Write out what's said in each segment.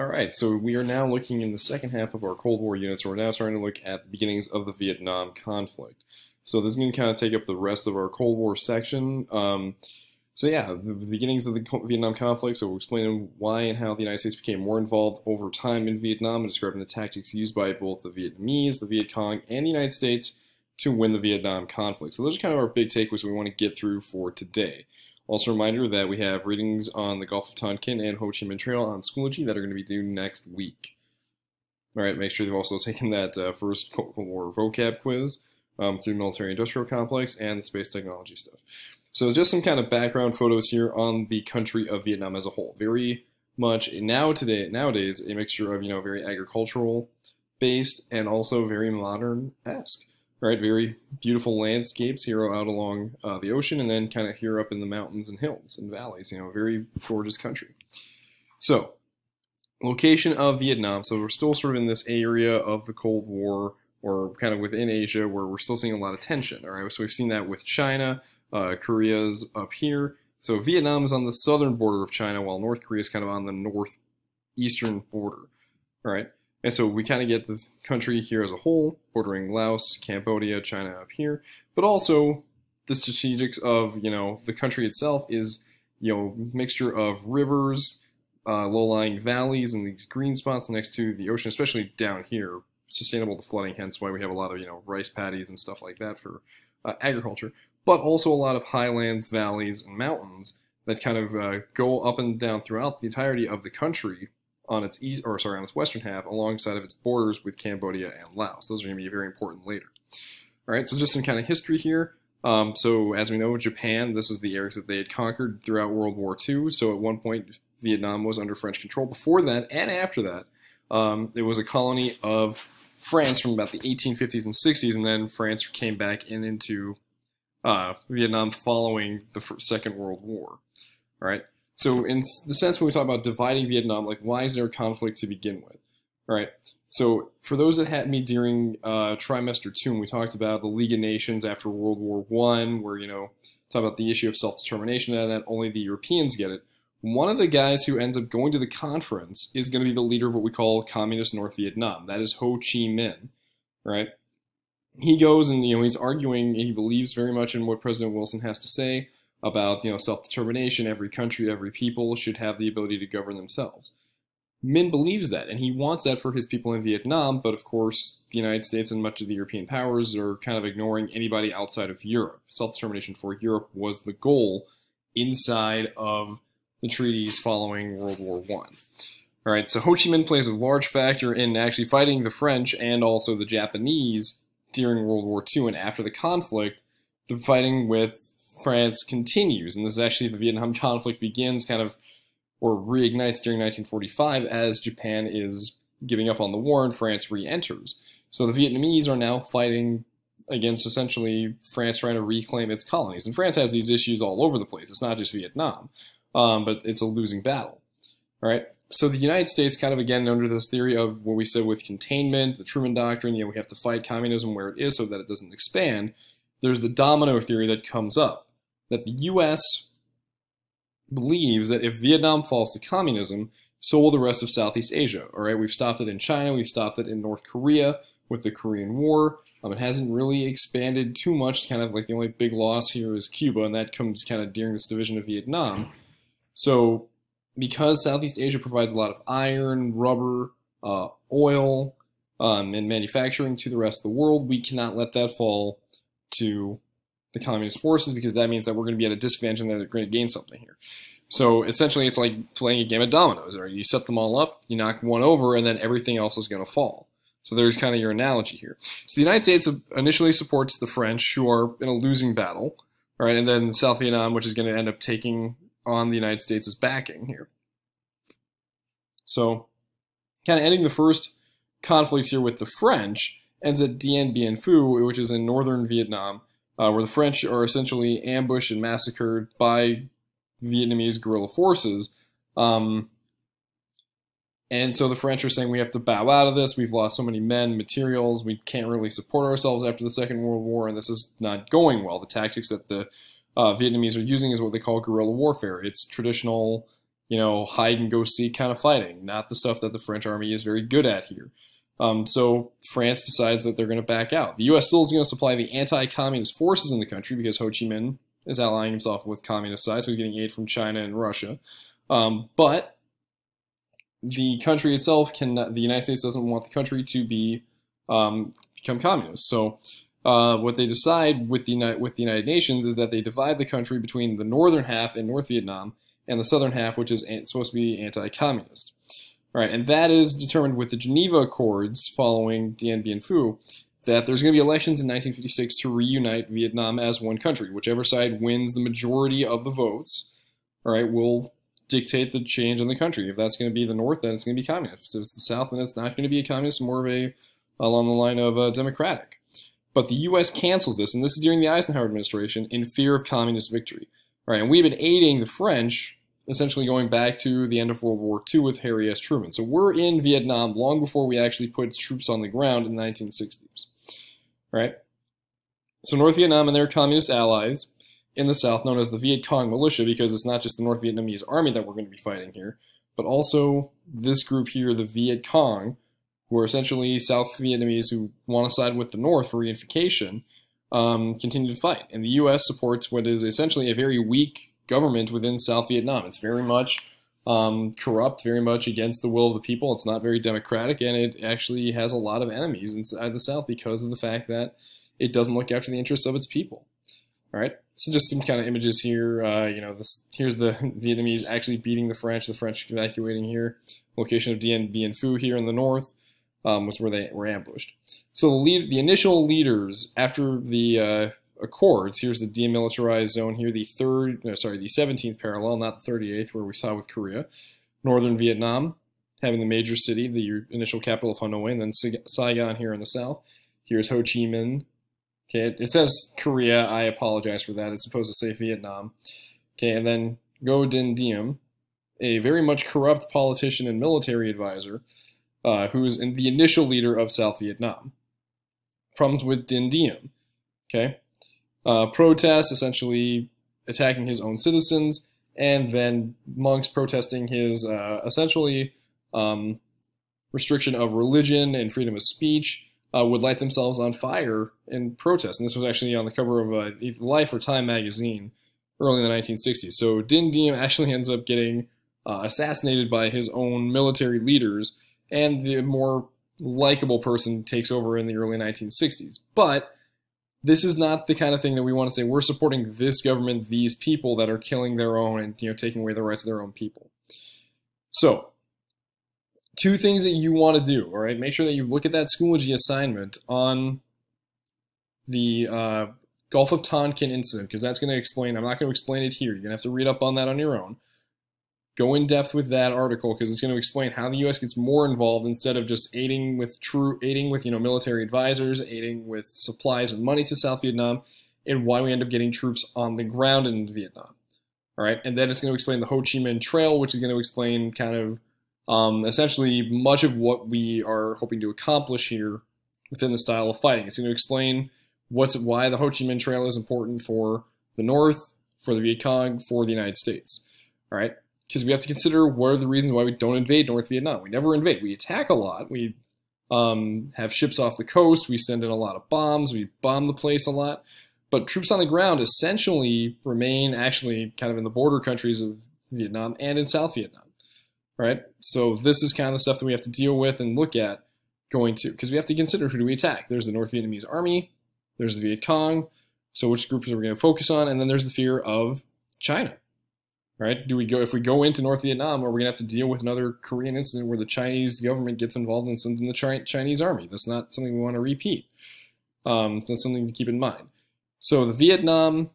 All right, so we are now looking in the second half of our Cold War units. We're now starting to look at the beginnings of the Vietnam conflict. So this is going to kind of take up the rest of our Cold War section. Um, so yeah, the, the, beginnings of the Vietnam conflict. So we're explaining why and how the United States became more involved over time in Vietnam and describing the tactics used by both the Vietnamese, the Viet Cong, and the United States to win the Vietnam conflict. So those are kind of our big takeaways we want to get through for today. Also a reminder that we have readings on the Gulf of Tonkin and Ho Chi Minh Trail on Schoology that are going to be due next week. All right, make sure you've also taken that uh, first Cold War vocab quiz um, through military industrial complex and the space technology stuff. So just some kind of background photos here on the country of Vietnam as a whole. Very much now today nowadays a mixture of you know very agricultural based and also very modern esque right? Very beautiful landscapes here out along uh, the ocean and then kind of here up in the mountains and hills and valleys, you know, very gorgeous country. So, location of Vietnam. So we're still sort of in this area of the Cold War or kind of within Asia where we're still seeing a lot of tension, all right? So we've seen that with China, uh, Korea's up here. So Vietnam is on the southern border of China while North Korea is kind of on the northeastern border, all right? And so we kind of get the country here as a whole, bordering Laos, Cambodia, China up here, but also the strategics of, you know, the country itself is, you know, mixture of rivers, uh, low-lying valleys, and these green spots next to the ocean, especially down here, sustainable to flooding, hence why we have a lot of, you know, rice paddies and stuff like that for uh, agriculture, but also a lot of highlands, valleys, and mountains that kind of uh, go up and down throughout the entirety of the country on its east, or sorry, on its western half, alongside of its borders with Cambodia and Laos. Those are going to be very important later. All right, so just some kind of history here. Um, so as we know, Japan, this is the areas that they had conquered throughout World War II. So at one point, Vietnam was under French control. Before that and after that, um, it was a colony of France from about the 1850s and 60s, and then France came back in into uh, Vietnam following the Second World War. All right. So in the sense when we talk about dividing Vietnam, like why is there a conflict to begin with? All right. So for those that had me during uh, trimester two, and we talked about the League of Nations after World War One, where you know talk about the issue of self-determination and that only the Europeans get it. One of the guys who ends up going to the conference is going to be the leader of what we call Communist North Vietnam. That is Ho Chi Minh, right? He goes and you know he's arguing he believes very much in what President Wilson has to say about you know self-determination. Every country, every people should have the ability to govern themselves. Minh believes that, and he wants that for his people in Vietnam, but of course, the United States and much of the European powers are kind of ignoring anybody outside of Europe. Self-determination for Europe was the goal inside of the treaties following World War One. All right, so Ho Chi Minh plays a large factor in actually fighting the French and also the Japanese during World War II and after the conflict, the fighting with France continues, and this is actually the Vietnam conflict begins kind of or reignites during 1945 as Japan is giving up on the war and France re-enters. So the Vietnamese are now fighting against essentially France trying to reclaim its colonies. And France has these issues all over the place. It's not just Vietnam, um, but it's a losing battle. All right. So the United States kind of again under this theory of what we said with containment, the Truman Doctrine, you know, we have to fight communism where it is so that it doesn't expand. There's the domino theory that comes up that the U.S. believes that if Vietnam falls to communism, so will the rest of Southeast Asia. All right, we've stopped it in China, we've stopped it in North Korea with the Korean War. Um, it hasn't really expanded too much. Kind of like the only big loss here is Cuba, and that comes kind of during this division of Vietnam. So, because Southeast Asia provides a lot of iron, rubber, uh, oil, um, and manufacturing to the rest of the world, we cannot let that fall to the communist forces because that means that we're going to be at a disadvantage and they're going to gain something here. So essentially, it's like playing a game of dominoes. Right? You set them all up, you knock one over, and then everything else is going to fall. So there's kind of your analogy here. So the United States initially supports the French, who are in a losing battle, right? And then South Vietnam, which is going to end up taking on the United States' backing here. So, kind of ending the first conflicts here with the French ends at Dien Bien Phu, which is in northern Vietnam, uh, where the French are essentially ambushed and massacred by Vietnamese guerrilla forces. Um, and so the French are saying we have to bow out of this. We've lost so many men, materials. We can't really support ourselves after the Second World War, and this is not going well. The tactics that the uh, Vietnamese are using is what they call guerrilla warfare. It's traditional you know, hide and go seek kind of fighting, not the stuff that the French army is very good at here. Um, so France decides that they're going to back out. The U.S. still is going to supply the anti-communist forces in the country because Ho Chi Minh is allying himself with communist sides, so he's getting aid from China and Russia. Um, but the country itself can the United States doesn't want the country to be um, become communist. So uh, what they decide with the with the United Nations is that they divide the country between the northern half in North Vietnam and the southern half, which is supposed to be anti-communist. Right, and that is determined with the Geneva Accords following Dien Bien Phu that there's going to be elections in 1956 to reunite Vietnam as one country. Whichever side wins the majority of the votes, all right, will dictate the change in the country. If that's going to be the North, then it's going to be communist. If it's the South, then it's not going to be a communist, more of a along the line of a democratic. But the U.S. cancels this, and this is during the Eisenhower administration, in fear of communist victory. All right, and we've been aiding the French, essentially going back to the end of World War II with Harry S. Truman. So we're in Vietnam long before we actually put troops on the ground in the 1960s. Right? So North Vietnam and their communist allies in the south, known as the Viet Cong militia, because it's not just the North Vietnamese army that we're going to be fighting here, but also this group here, the Viet Cong, who are essentially South Vietnamese who want to side with the North for reunification, um, continue to fight. And the U.S. supports what is essentially a very weak government within South Vietnam. It's very much um, corrupt, very much against the will of the people. It's not very democratic, and it actually has a lot of enemies inside the South because of the fact that it doesn't look after the interests of its people. All right, so just some kind of images here. Uh, you know, this here's the Vietnamese actually beating the French, the French evacuating here. Location of Dien Bien Phu here in the north um, was where they were ambushed. So the lead, the initial leaders after the uh, Accords, here's the demilitarized zone here, the third, no, sorry, the 17th parallel, not the 38th, where we saw with Korea. Northern Vietnam, having the major city, the initial capital of Hanoi, and then Saigon here in the south. Here's Ho Chi Minh. Okay, it, it says Korea. I apologize for that. It's supposed to say Vietnam. Okay, and then Ngo Dinh Diem, a very much corrupt politician and military advisor, uh, who is the initial leader of South Vietnam. Problems with Dinh Diem. Okay, uh, protests essentially attacking his own citizens, and then monks protesting his uh, essentially um, restriction of religion and freedom of speech. Uh, would light themselves on fire in protest. And this was actually on the cover of uh, Life or Time magazine early in the 1960s. So Dinh Diem actually ends up getting uh, assassinated by his own military leaders and the more likable person takes over in the early 1960s. But this is not the kind of thing that we want to say we're supporting this government, these people that are killing their own and you know taking away the rights of their own people. So, two things that you want to do, all right? Make sure that you look at that Schoology assignment on the uh, Gulf of Tonkin incident because that's going to explain. I'm not going to explain it here. You're going to have to read up on that on your own go in depth with that article because it's going to explain how the U.S. gets more involved instead of just aiding with true aiding with you know military advisors, aiding with supplies and money to South Vietnam, and why we end up getting troops on the ground in Vietnam. All right, and then it's going to explain the Ho Chi Minh Trail, which is going to explain kind of um, essentially much of what we are hoping to accomplish here within the style of fighting. It's going to explain what's why the Ho Chi Minh Trail is important for the North, for the Viet Cong, for the United States. All right, because we have to consider what are the reasons why we don't invade North Vietnam. We never invade. We attack a lot. We um, have ships off the coast. We send in a lot of bombs. We bomb the place a lot. But troops on the ground essentially remain actually kind of in the border countries of Vietnam and in South Vietnam. Right? So this is kind of the stuff that we have to deal with and look at going to, because we have to consider who do we attack. There's the North Vietnamese army. There's the Viet Cong. So which groups are we going to focus on? And then there's the fear of China right? Do we go if we go into North Vietnam, are we gonna have to deal with another Korean incident where the Chinese government gets involved in something in the Chinese army? That's not something we want to repeat. Um, that's something to keep in mind. So the Vietnam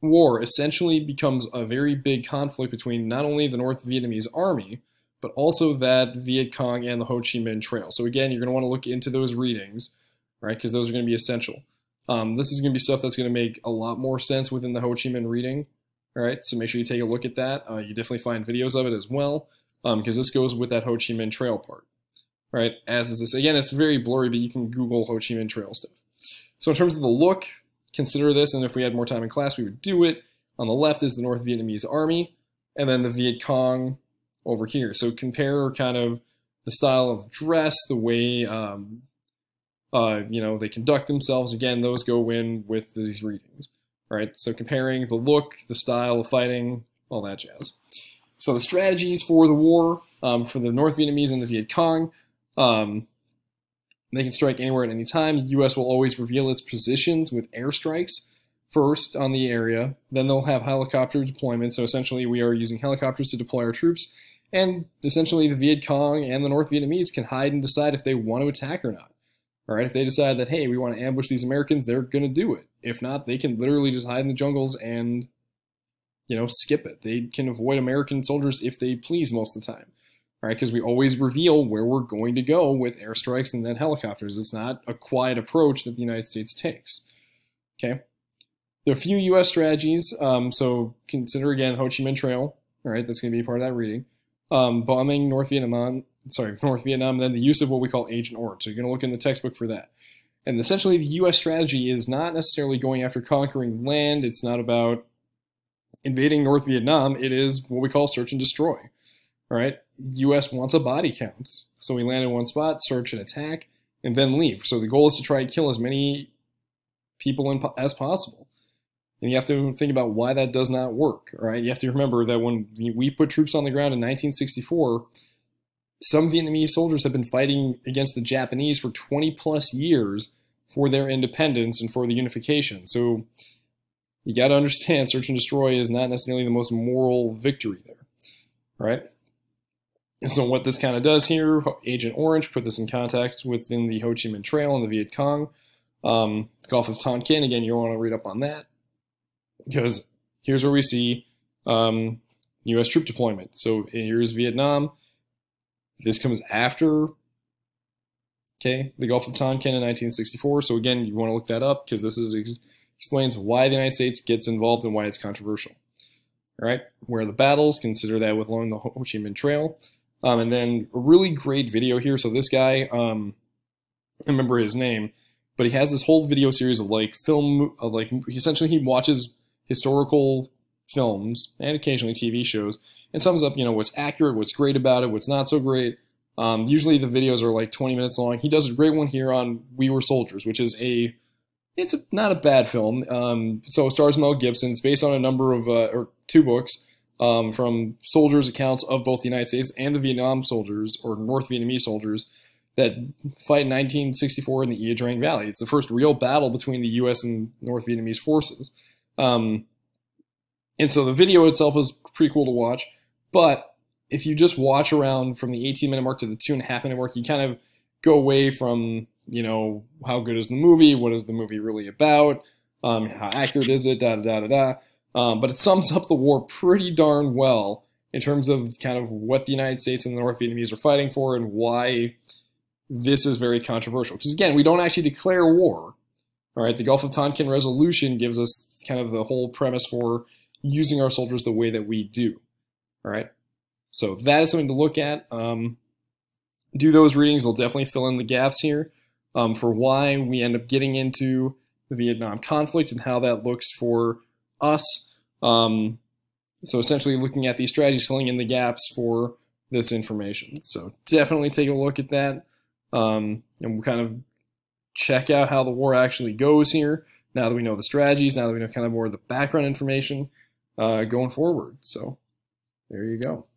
War essentially becomes a very big conflict between not only the North Vietnamese army, but also that Viet Cong and the Ho Chi Minh Trail. So again, you're going to want to look into those readings, right? Because those are going to be essential. Um, this is going to be stuff that's going to make a lot more sense within the Ho Chi Minh reading all right, so make sure you take a look at that. Uh, you definitely find videos of it as well, because um, this goes with that Ho Chi Minh Trail part. Right, as is this. Again, it's very blurry, but you can Google Ho Chi Minh Trail stuff. So in terms of the look, consider this, and if we had more time in class, we would do it. On the left is the North Vietnamese Army. and then the Viet Cong over here. So compare kind of the style of dress, the way um, uh, you know they conduct themselves. Again, those go in with these readings, right? So comparing the look, the style of fighting, all that jazz. So the strategies for the war um, for the North Vietnamese and the Viet Cong. Um, they can strike anywhere at any time. The U.S. will always reveal its positions with airstrikes first on the area. Then they'll have helicopter deployment. So essentially, we are using helicopters to deploy our troops. And essentially, the Viet Cong and the North Vietnamese can hide and decide if they want to attack or not. All right, if they decide that, hey, we want to ambush these Americans, they're going to do it. If not, they can literally just hide in the jungles and, you know, skip it. They can avoid American soldiers if they please most of the time. All right, because we always reveal where we're going to go with airstrikes and then helicopters. It's not a quiet approach that the United States takes. Okay. There are a few U.S. strategies. Um, so consider again Ho Chi Minh Trail. All right, that's going to be part of that reading. Um, bombing North Vietnam, sorry, North Vietnam, and then the use of what we call Agent Orange. So you're going to look in the textbook for that. And essentially, the U.S. strategy is not necessarily going after conquering land. It's not about invading North Vietnam. It is what we call search and destroy. All right, U.S. wants a body count, so we land in one spot, search and attack, and then leave. So the goal is to try and kill as many people in, as possible. And you have to think about why that does not work, right? You have to remember that when we put troops on the ground in 1964, some Vietnamese soldiers have been fighting against the Japanese for 20 plus years for their independence and for the unification. So you got to understand search and destroy is not necessarily the most moral victory there, right? So what this kind of does here, Agent Orange put this in context within the Ho Chi Minh Trail and the Viet Cong. Um, Gulf of Tonkin, again, you want to read up on that because here's where we see um, U.S. troop deployment. So here's Vietnam. This comes after, okay, the Gulf of Tonkin in 1964. So again, you want to look that up because this is ex explains why the United States gets involved and why it's controversial. All right, where the battles, consider that with along the Ho Chi Minh Trail. Um, and then a really great video here. So this guy, um, I remember his name, but he has this whole video series of like film, of like essentially he watches historical films and occasionally TV shows and sums up, you know, what's accurate, what's great about it, what's not so great. Um, usually the videos are like 20 minutes long. He does a great one here on We Were Soldiers, which is a, it's a, not a bad film. Um, so it stars Mel Gibson. It's based on a number of, uh, or two books um, from soldiers' accounts of both the United States and the Vietnam soldiers, or North Vietnamese soldiers, that fight in 1964 in the Ia Drang Valley. It's the first real battle between the U.S. and North Vietnamese forces. Um, and so the video itself is pretty cool to watch. But if you just watch around from the 18 minute mark to the two and a half minute mark, you kind of go away from, you know, how good is the movie? What is the movie really about? Um, how accurate is it? Da da da da da. Um, but it sums up the war pretty darn well in terms of kind of what the United States and the North Vietnamese are fighting for and why this is very controversial. Because again, we don't actually declare war. All right, the Gulf of Tonkin resolution gives us kind of the whole premise for using our soldiers the way that we do. All right, so that is something to look at. Um, do those readings; they'll definitely fill in the gaps here um, for why we end up getting into the Vietnam conflict and how that looks for us. Um, so essentially looking at these strategies, filling in the gaps for this information. So definitely take a look at that. Um, and we'll kind of check out how the war actually goes here. Now that we know the strategies, now that we know kind of more of the background information uh, going forward. So there you go.